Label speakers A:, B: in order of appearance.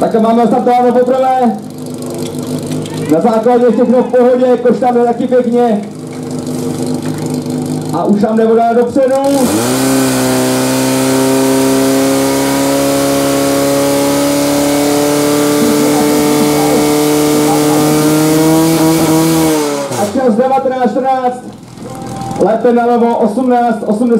A: Takže máme nastartováno poprvé. Na základě všechno v pohodě, koš tam je taky pěkně. A už tam jde dopředu. A čas 19.14. Lépe nalevo 18, 18.80.